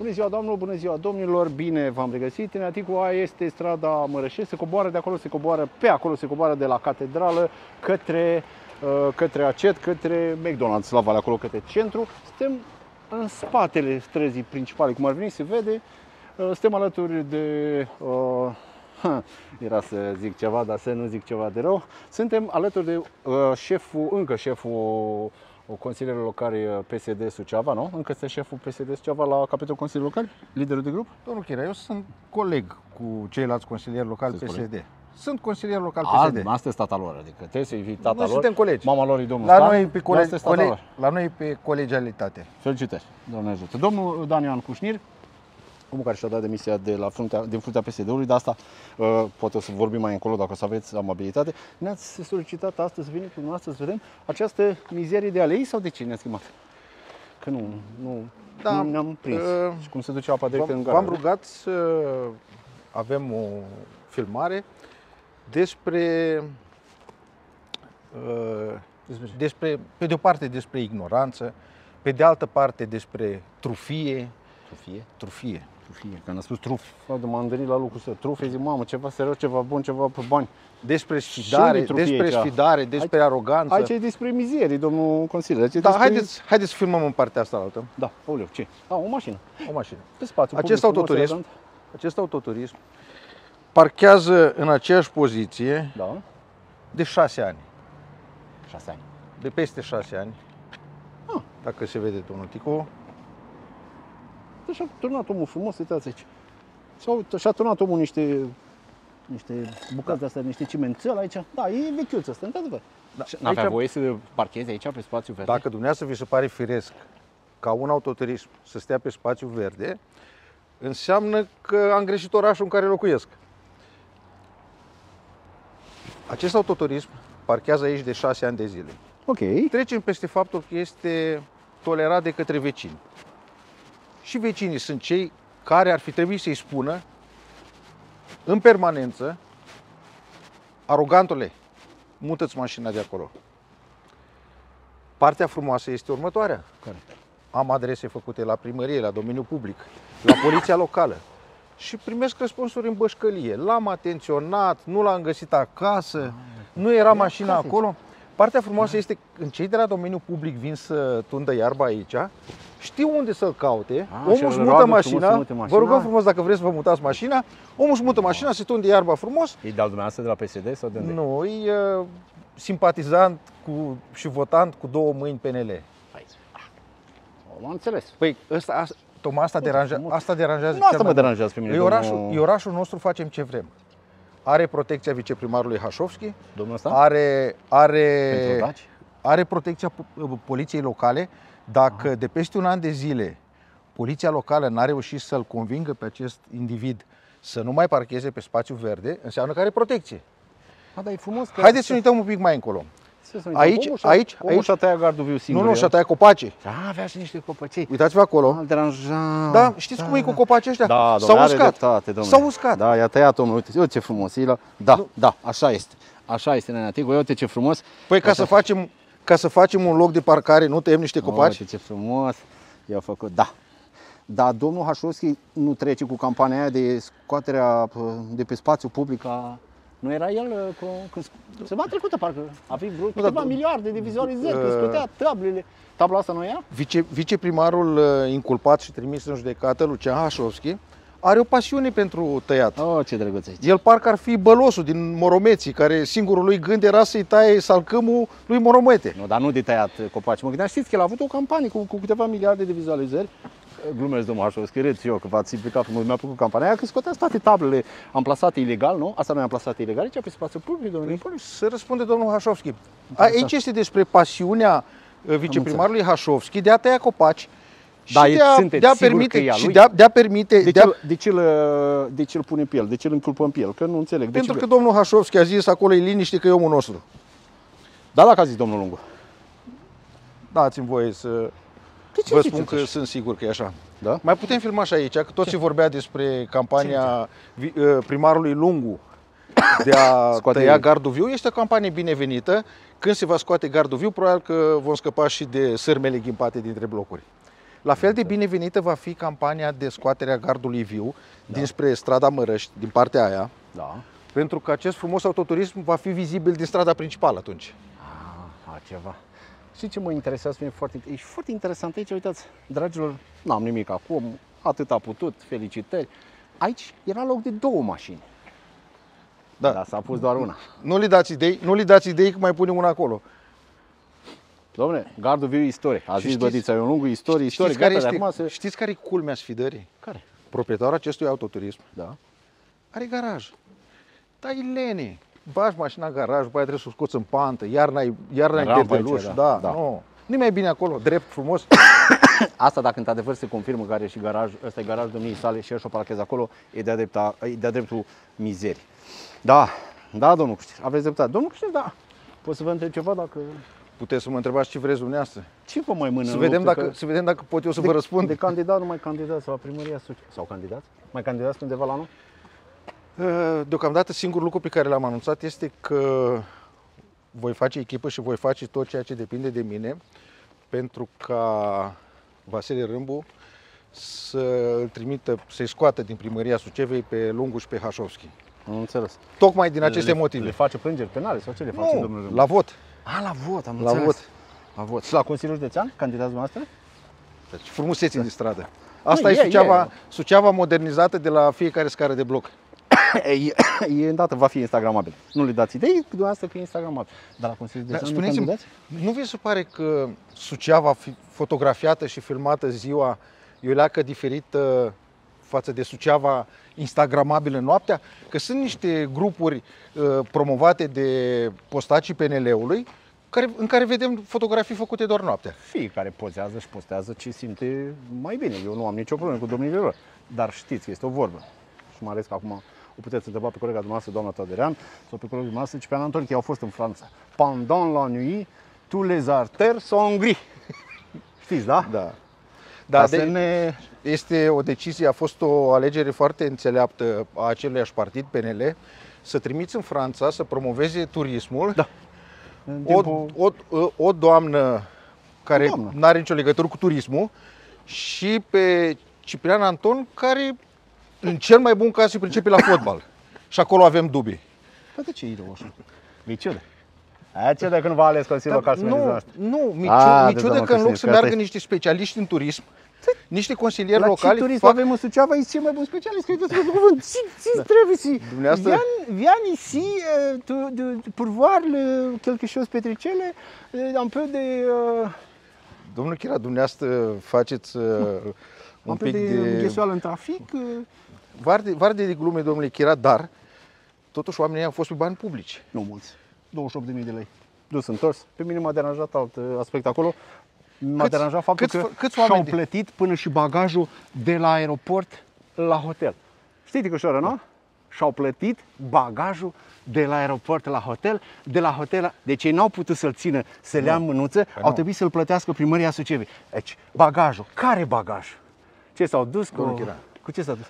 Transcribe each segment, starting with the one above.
Bună ziua, doamnelor, bună ziua, domnilor, bine v-am regăsit. Neaticu A este strada Mărășe, se coboară de acolo, se coboară pe acolo, se coboară de la catedrală către, uh, către Acet, către McDonald's, la Valea, acolo, către centru. Suntem în spatele străzii principale, cum ar veni, se vede. Uh, Suntem alături de uh, Ha, era să zic ceva, dar să nu zic ceva de rău. Suntem alături de uh, șeful, încă șeful o consilierul local uh, PSD Suceava, nu? Încă este șeful PSD Suceava la capitolul Consiliului Local, liderul de grup? Domnul Chira, eu sunt coleg cu ceilalți consilieri locali Sunteți PSD. Sunt consilier local A, PSD. asta e tata lor, adică trebuie să-i fii tata Noi lor. suntem colegi. Mama lor e domnul La Stan, noi, pe colegi, asta e tata colegi, lor. la noi pe colegialitate. Felicitări, Doamne ajută. Domnul Daniel Cușnir, omul care și-a dat demisia de la fruntea, din fruntea PSD-ului, de asta uh, poate o să vorbim mai încolo dacă o să aveți amabilitate. Ne-ați solicitat astăzi să venim cu dumneavoastră să vedem această mizerie de alei sau de ce ne-ați chemat? Că nu, nu, Da, nu ne-am prins. uh, și cum se duce apa direct în V-am gara. v-am rugat să avem o filmare despre, uh, despre, pe de o parte despre ignoranță, pe de altă parte despre trufie, Trufie? trufie. Trufie, că ne-a spus truf. Fă, m-am gândit la lucrul ăsta. Trufe, zic, mamă, ceva serios, ceva bun, ceva pe bani. Despre sfidare, unde trufie despre aici? sfidare, despre aroganță. Aici e despre mizerie, domnul consilier. Aici e Da, despre... haideți, haideți să filmăm în partea asta altă, Da, aoleu, ce? A, o mașină. o mașină. Pe spațiu. Acest public, autoturism, frumos, acest autoturism parchează în aceeași poziție elegant. Da, de șase ani. șase ani. De peste șase ani. Ah. Dacă se vede, domnul Ticu. Deci a turnat omul frumos, uitați aici. Și-a, și-a turnat omul niște, niște bucăți de astea, niște cimențel aici. Da, e vechiuț ăsta, într-adevăr. Da, Și N-avea aici- voie să parcheze aici pe spațiu verde? Dacă dumneavoastră vi se pare firesc ca un autoturism să stea pe spațiu verde, înseamnă că am greșit orașul în care locuiesc. Acest autoturism parchează aici de șase ani de zile. Ok. Trecem peste faptul că este tolerat de către vecini. Și vecinii sunt cei care ar fi trebuit să-i spună în permanență, arogantule, mută-ți mașina de acolo. Partea frumoasă este următoarea. Care? Am adrese făcute la primărie, la domeniul public, la poliția locală și primesc răspunsuri în bășcălie. L-am atenționat, nu l-am găsit acasă, nu era mașina acasă. acolo. Partea frumoasă este că cei de la domeniul public vin să tundă iarba aici, știu unde să-l caute, Ah, și omul îl își roagă mută frumos să mașina, mute vă mașina. rugăm frumos dacă vreți să vă mutați mașina, omul își mută mașina, se tunde iarba frumos, E de-al dumneavoastră de la PSD sau de unde? nu, e uh, simpatizant cu, și votant cu două mâini PNL. Aici. Ah. M-am înțeles. Păi ăsta, asta, tocmai asta, deranja, frumos. asta deranjează Nu asta cel mă mai mult. deranjează pe mine, E orașul, domnul- e orașul nostru, facem ce vrem. Are protecția viceprimarului Hașovski, Domnul ăsta? are, Pentru are, daci? are protecția po- poliției locale. Dacă de peste un an de zile poliția locală n-a reușit să-l convingă pe acest individ să nu mai parcheze pe spațiu verde, înseamnă că are protecție. A, dar e frumos că... Haideți să ne uităm un pic mai încolo. Să ne uităm. Aici- Omul și-a- aici- Omul aici- și-a tăiat gardul viu singur. nu, nu, el. și-a tăiat copaci. A, avea și niște copăcei. Uitați-vă acolo. Al deranja. Da, știți cum e cu copacii ăștia? Da, S-au domnule, are uscat. dreptate, domnule. S-au uscat. Da, i-a tăiat omul. Uite, uite ce frumos. e la- Da, da, așa este. Așa este, nenea Tigu. Uite ce frumos. Păi ca să facem ca să facem un loc de parcare, nu tăiem niște copaci? Uite ce frumos. I-a făcut, da. Dar domnul Hașovski nu trece cu campania aia de scoaterea pă, de pe spațiu public a... Nu era el uh, cu, când sc- se va trecută parcă a fi vreo câteva dar- miliarde de vizualizări, când Uh, scotea tablele. Tabla asta nu era? Vice, viceprimarul uh, inculpat și trimis în judecată, Lucian Hașovski, are o pasiune pentru tăiat. Oh, ce drăguț aici. El parcă ar fi bălosul din Moromeții, care singurul lui gând era să-i taie salcâmul lui Moromete. Nu, dar nu de tăiat uh, copaci. Mă gândeam, știți că el a avut o campanie cu, cu câteva miliarde de vizualizări. Glumesc, domnul Hașovski, râd și eu că v-ați implicat frumos. Mi-a plăcut campania aia, că scoteați toate tablele amplasate ilegal, nu? Asta nu e amplasate ilegal, aici pe spațiu public, domnule. Să răspunde domnul Hașovski. Aici este despre pasiunea uh, viceprimarului Hașovski de a tăia copaci și Da, de a, sunteți de a sigur permite, că e a și lui? de a, de a permite, De de ce, a, îl- de, ce îl, uh, de ce îl pune pe el? De ce îl înculpă pe el? Că nu înțeleg. De pentru ce că domnul Hașovski a zis acolo e liniște că e omul nostru. Da, dacă a zis domnul Lungu. Dați-mi voie să De ce vă ziceți spun că așa? sunt sigur că e așa. Da? Mai putem filma și aici, că tot se vorbea despre campania vi- uh, primarului Lungu de a Scoate- tăia gardul viu. Este o campanie binevenită. Când se va scoate gardul viu, probabil că vom scăpa și de sârmele ghimpate dintre blocuri. La fel de binevenită va fi campania de scoatere a gardului viu dinspre strada Mărăști, din partea aia, Da. pentru că acest frumos autoturism va fi vizibil din strada principală atunci. Ah, altceva. Și ce mă interesează pe mine foarte, e foarte interesant aici, uitați, dragilor, n-am nimic acum, atât a putut, felicitări. Aici era loc de două mașini, Da. dar s-a pus doar una. Nu li dați idei, nu li dați idei că mai punem una acolo. Domne, gardul viu istorie. A Și zis știți- bădița, e un lungul istorie, istorie, Știți care, gata de este, acum să... știți care e culmea sfidării? Care? Proprietarul acestui autoturism Da. are garaj. Dai lene. Bagi mașina în garaj, după aia trebuie să o scoți în pantă, iar n-ai, iar n-ai Rampă terdeluș. aici, Da, da. da. Nu. nu mai bine acolo, drept, frumos. Asta dacă într-adevăr se confirmă că are și garaj, ăsta e garajul domniei sale și el și-o parchează acolo, e de-a, drepta, e de-a dreptul mizerii. Da, da, domnul Cuștir, aveți dreptate. Domnul Cuștir, da. Pot să vă întreb ceva dacă... Puteți să mă întrebați ce vreți dumneavoastră. Ce vă mai mână Să în vedem, luptă? dacă, Că- să vedem dacă pot eu să de, vă răspund. De candidat, nu mai candidați la primăria Suceava. Sau candidați? Mai candidați pe undeva la anul? Uh, Deocamdată singurul lucru pe care l-am anunțat este că voi face echipă și voi face tot ceea ce depinde de mine pentru ca Vasile Râmbu să îl trimită, să-i scoată din primăria Sucevei pe Lunguș și pe Hașovski. Am înțeles. Tocmai din aceste le, motive. Le face plângeri penale sau ce le face domnul nu, Râmbu? la vot. A, la vot, am La înțeles. vot. La vot. Și la Consiliul Județean, candidați noastre? Deci frumusețe de stradă. Asta Nu, e, e, Suceava, e. Suceava modernizată de la fiecare scară de bloc. e, e îndată, va fi instagramabil. Nu le dați idei, dumneavoastră că e instagramabil. Dar la Consiliul Dar Județean nu spuneți-mi, candidați? nu vi se pare că Suceava fi fotografiată și filmată ziua e o leacă diferită față de Suceava instagramabilă noaptea? Că sunt niște grupuri uh, promovate de postacii PNL-ului care, în care vedem fotografii făcute doar noaptea. Fiecare pozează și postează ce simte mai bine. Eu nu am nicio problemă cu domnile lor. Dar știți că este o vorbă. Și mai ales că acum o puteți întreba pe colega dumneavoastră, doamna Taderean, sau pe colegul dumneavoastră, Ciprian Anton, că ei au fost în Franța. Pendant la nuit, tous les artères sont gris. Știți, da? Da. Da, Da, să de, ne... este o decizie, a fost o alegere foarte înțeleaptă a aceluiași partid PNL să trimiți în Franța să promoveze turismul Da. în o, timpul- o, o doamnă care O doamnă. nu are nicio legătură cu turismul și pe Ciprian Anton care în cel mai bun caz se pricepe la fotbal. Și acolo avem dubii. Păi de ce e rău așa? Mi ciudă. Aia ce dacă nu v-a ales Consiliul Local să mergeți la nu, asta? nu, mi, A, mi de ciudă doamnă că în loc Cristina, să că asta meargă e- niște specialiști în turism, niște consilieri La locali ce turism fac avem în Suceava, e cel mai bun specialist, că uitați pe cuvânt, si, si trebuie si. Dumneavoastră- Viens, viens ici euh, tu, de, pour voir le, quelque chose petricele, euh, un peu de, uh, Domnul Chira, dumneavoastră faceți uh, un un peu pic de, de... ghesuală în trafic. uh. Varde, varde de glume, domnule Chira, dar totuși oamenii au fost pe bani publici. Nu mulți, 28.000 de lei. Dus întors. Pe mine m-a deranjat alt uh, aspect acolo. M-a Câți- deranjat faptul câți că fă- câți și-au oameni de- plătit până și bagajul de la aeroport la hotel. Știți, Ticușoară, nu? Și-au plătit bagajul de la aeroport la hotel, de la hotel, deci ei n-au putut să-l țină, să le ia în mânuță, au nu. trebuit să-l plătească primăria Sucevei. Deci, bagajul, care bagaj? Ce s-au dus cu... Domnul Chira. Cu ce s-au dus?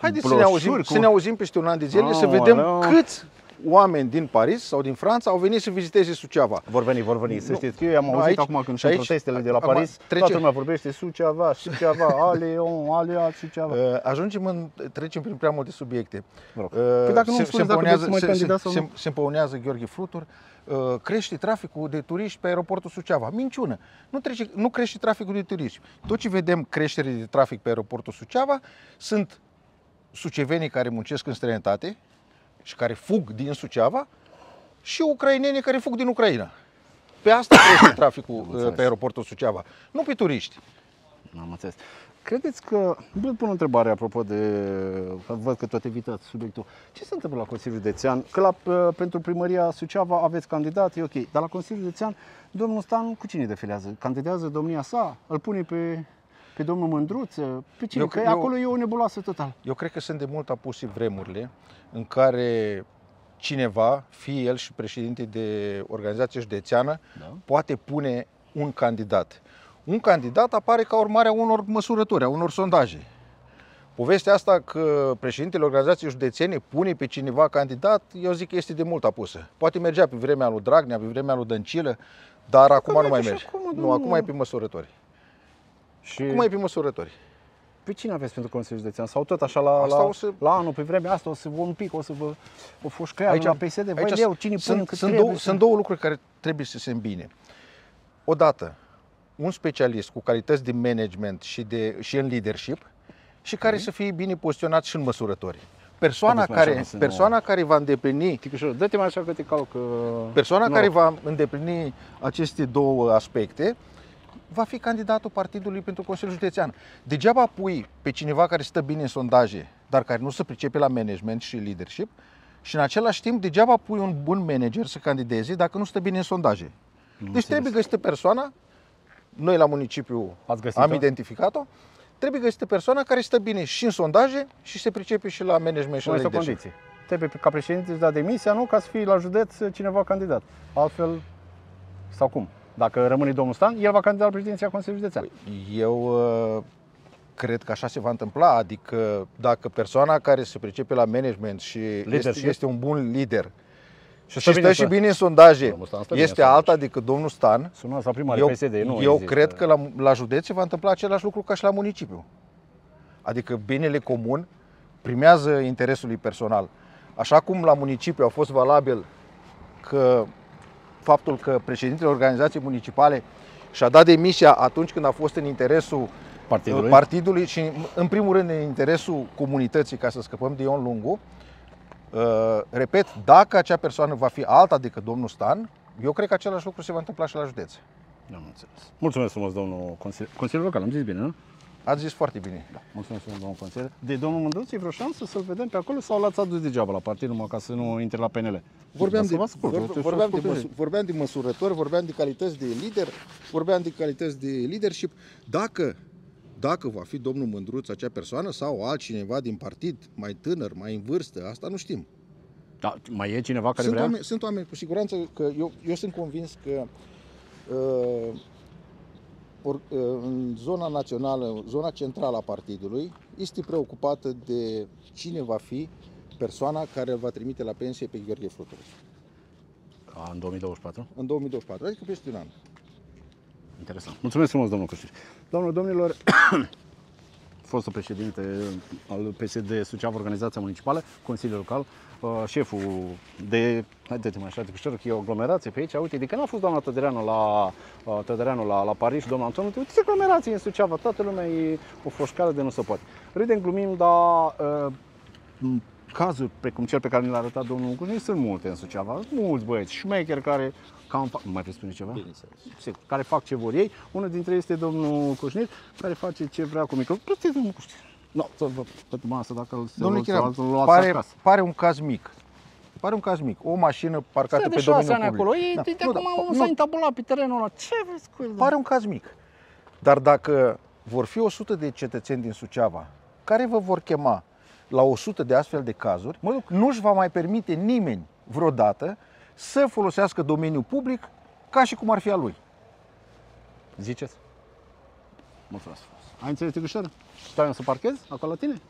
Haideți să ne, Broșuri auzim, cu- să ne auzim peste un an de zile, să vedem Aoleu. câți oameni din Paris sau din Franța au venit să viziteze Suceava. Vor veni, vor veni. Să Nu. știți că eu am Nu, auzit aici- acum când și sunt aici- protestele de la acum Paris, trece- toată lumea vorbește Suceava, Suceava, Aleon, Alea, Suceava. Uh, Ajungem în, trecem prin prea multe subiecte. Vă rog. Uh, Păi dacă nu se- îmi spuneți se dacă vreți împăunează- să mai se- candidați se- sau nu. se- Se împăunează Gheorghe Flutur, uh, crește traficul de turiști pe aeroportul Suceava. Minciună. Nu, trece, nu crește traficul de turiști. Tot ce vedem creștere de trafic pe aeroportul Suceava sunt sucevenii care muncesc în străinătate și care fug din Suceava și ucrainenii care fug din Ucraina. Pe asta crește traficul uh, înțeles. pe aeroportul Suceava, nu pe turiști. Am înțeles. Credeți că, vă pun o întrebare apropo de, că văd că tot evitați subiectul. Ce se întâmplă la Consiliul Județean? Că la, uh, pentru primăria Suceava aveți candidat, e ok. Dar la Consiliul Județean, domnul Stan cu cine defilează? Candidează domnia sa? Îl pune pe, pe domnul Mândruță? Pe cine? Eu- că eu- acolo e o nebuloasă total. Eu cred că sunt de mult apuse vremurile în care cineva, fie el și președinte de organizație județeană, Da. poate pune un candidat. Un candidat apare ca urmare a unor măsurători, a unor sondaje. Povestea asta că președintele organizației județene pune pe cineva candidat, eu zic că este de mult apusă. Poate mergea pe vremea lui Dragnea, pe vremea lui Dăncilă, dar acum nu mai merge și merge. acum, nu, domnul. acum e pe măsurători. Și Cum ai pe măsurători? pe cine aveți pentru Consiliul Județean? Sau tot așa la, Asta la, o să- la anul, pe vremea asta, o să vă un pic, o să vă o foșcăia aici, la PSD? Vai aici leu, cine pune sunt, cât sunt, trebuie? două, sunt două lucruri care trebuie să se îmbine. Odată, un specialist cu calități de management și, de, și în leadership și care să fie bine poziționat și în măsurători. Persoana, Haideți mai care, așa, să nu- persoana care va îndeplini Ticușor, dă-te mai așa că te calc. uh, Persoana noroc. care va îndeplini aceste două aspecte va fi candidatul partidului pentru Consiliul Județean. Degeaba pui pe cineva care stă bine în sondaje, dar care nu se pricepe la management și leadership și în același timp degeaba pui un bun manager să candideze dacă nu stă bine în sondaje. deci înțeles. trebuie găsită persoana, noi la municipiu Ați găsit-o? am identificat-o, trebuie găsită persoana care stă bine și în sondaje și se pricepe și la management și Nu la este o leadership. condiție. Trebuie ca președinte să da demisia, nu ca să fie la județ cineva candidat. Altfel, sau cum? Dacă rămâne domnul Stan, el va candida la președinția Consiliului Județean. Eu uh, cred că așa se va întâmpla, adică dacă persoana care se pricepe la management și este, Leadership. este un bun lider și, stă și bine stă să- și bine în sondaje, Domnul Stan stă bine este în sondaj. alta decât domnul Stan, Sunați la primar eu, PSD, nu eu există. cred că la, la județ se va întâmpla același lucru ca și la municipiu. Adică binele comun primează interesul lui personal. Așa cum la municipiu a fost valabil că faptul că președintele organizației municipale și-a dat demisia atunci când a fost în interesul Partidului. partidului și în primul rând în interesul comunității ca să scăpăm de Ion Lungu. Uh, repet, dacă acea persoană va fi alta decât domnul Stan, eu cred că același lucru se va întâmpla și la județ. Am înțeles. Mulțumesc frumos, domnul consilier. Consilier local, am zis bine, nu? Ați zis foarte bine. Da. Mulțumesc frumos, domnul consilier. De domnul Mândruț, e vreo șansă să-l vedem pe acolo sau l-ați adus degeaba la partid numai ca să nu intre la PNL? Vorbeam Să de, vă ascult, vorbe- să vă vorbeam, de ascult pe măsu- vorbeam de măsurători, vorbeam de calități de lider, vorbeam de calități de leadership. Dacă, dacă va fi domnul Mândruț acea persoană sau altcineva din partid, mai tânăr, mai în vârstă, asta nu știm. Da, mai e cineva care Sunt vrea? oameni, sunt oameni cu siguranță că eu, eu sunt convins că uh, or, uh, în zona națională, zona centrală a partidului este preocupată de cine va fi persoana care îl va trimite la pensie pe Gheorghe Flutăru A, în 2024? în 2024, adică peste un an. Interesant. Mulțumesc frumos, domnul Căștiș. Domnul, domnilor, fostul președinte al PSD Suceava, organizația municipală, Consiliul Local, uh, șeful de, haideți mai așa, că că e o aglomerație pe aici, uite, de când a fost doamna Tădereanu la, uh, Tădereanu la, la Paris și domnul Anton, uite, uite ce aglomerație în Suceava, toată lumea e o foșcală de nu se poate. Râdem, glumim, dar uh, m, cazuri precum cel pe care ni l-a arătat domnul Cușnic sunt multe în Suceava, mulți băieți șmecheri care cam fac, nu mai vreți spune ceva? Sigur, care fac ce vor ei. Unul dintre ei este domnul Cușnir, care face ce vrea cu micro. Plătiți domnul Cușnir. Nu, să vă pe masă dacă îl Domnule să- Chiram, să-l luați pare, acasă. pare un caz mic. Pare un caz mic. O mașină parcată Stai de pe șase domeniul ani public. acolo. Ei, Da, uite, nu, acum da, omul nu, s-a intabulat pe terenul ăla. Ce vreți cu el? Pare un caz mic. Dar dacă vor fi 100 de cetățeni din Suceava care vă vor chema la 100 de astfel de cazuri, Mă duc. nu își va mai permite nimeni vreodată să folosească domeniul public ca și cum ar fi al lui. Ziceți? Mulțumesc frumos. Ai înțeles, Tigușor? Stai eu să parchez acolo la tine?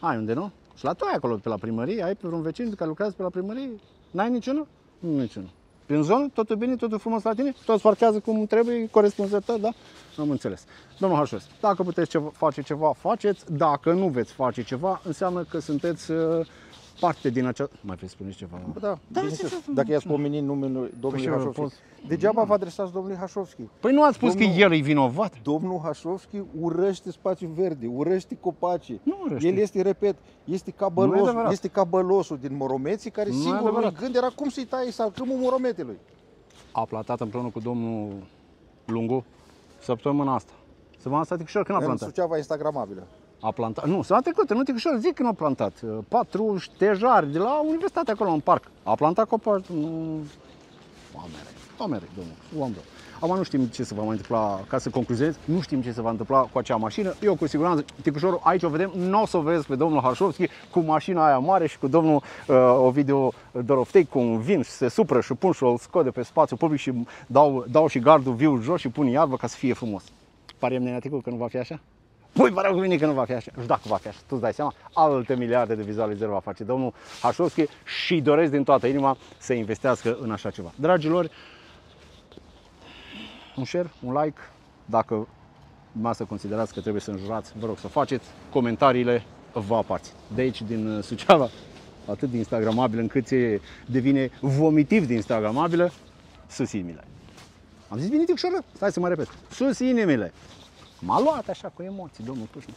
Ai unde, nu? Și la tu ai acolo pe la primărie? Ai pe vreun vecin care lucrează pe la primărie? N-ai niciunul? Nu, niciunul. Prin zonă, totul bine, totul frumos la tine? Toți parchează cum trebuie, corespunzător, da? Am înțeles. Domnul Hașos, dacă puteți ceva, face ceva, faceți. Dacă nu veți face ceva, înseamnă că sunteți uh, parte din acea... Mai vreți să spuneți ceva? Bă, Da, Da, bineînțeles. zi, zi, zi. Dacă i-ați pomenit numele domnului și eu Hașovski, pot- degeaba vă adresați domnului Hașovski. Păi nu ați spus Domnul- că el e vinovat? Domnul Hașovski urăște spațiul verde, urăște copacii. Nu urăște. El este, repet, este ca, Nu e bălos, adevărat. este ca bălosul din Moromeții, care Nu e singurul lui adevărat. gând era cum să-i taie salcâmul Morometelui. a plantat împreună cu domnul Lungu săptămâna asta. Săptămâna asta Ticușor când a În plantat? Suceava instagramabilă. A plantat. Nu, săptămâna trecută, nu Ticușor, zic când a plantat. Uh, Patru ștejari de la universitate acolo în parc. A plantat copaci. Nu... Oameni, oameni, domnul, oameni. Acum nu știm ce se va mai întâmpla, ca să concluzionez, nu știm ce se va întâmpla cu acea mașină. Eu cu siguranță, Ticușorul, aici o vedem, nu o să o vezi pe domnul Harșovski cu mașina aia mare și cu domnul uh, Ovidiu Doroftei cu un vin și se supră și pun și o scot de pe spațiu public și dau, dau și gardul viu jos și pun iarbă ca să fie frumos. Pare neaticul că nu va fi așa? Pui pare cu mine că nu va fi așa. Și dacă va fi așa, tu îți dai seama, alte miliarde de vizualizări va face domnul Hașovski și doresc din toată inima să investească în așa ceva. Dragilor, un share, un like, dacă dumneavoastră considerați că trebuie să înjurați, vă rog să faceți, comentariile vă aparțin. De aici, din uh, Suceava, atât de instagramabil încât se devine vomitiv de instagramabilă, sus inimile. Am zis bine, Ticșoră? Stai să mă repet. Sus inimile. M-a luat așa cu emoții, domnul Tușnic.